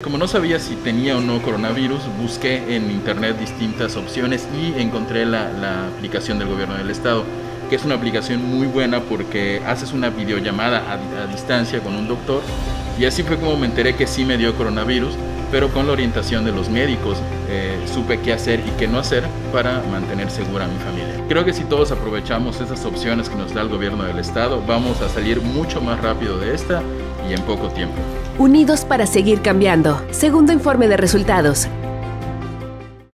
Como no sabía si tenía o no coronavirus, busqué en internet distintas opciones y encontré la, aplicación del gobierno del estado, que es una aplicación muy buena porque haces una videollamada a, a distancia con un doctor y así fue como me enteré que sí me dio coronavirus, pero con la orientación de los médicos eh, supe qué hacer y qué no hacer para mantener segura a mi familia. Creo que si todos aprovechamos esas opciones que nos da el gobierno del estado, vamos a salir mucho más rápido de esta y en poco tiempo. Unidos para seguir cambiando. Segundo informe de resultados.